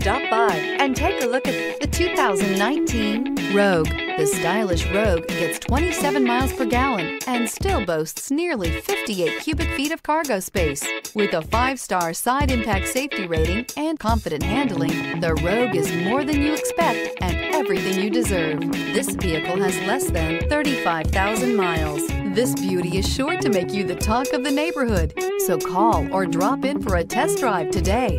Stop by and take a look at the 2019 Rogue. The stylish Rogue gets 27 miles per gallon and still boasts nearly 58 cubic feet of cargo space. With a five-star side impact safety rating and confident handling, the Rogue is more than you expect and everything you deserve. This vehicle has less than 35,000 miles. This beauty is sure to make you the talk of the neighborhood. So call or drop in for a test drive today.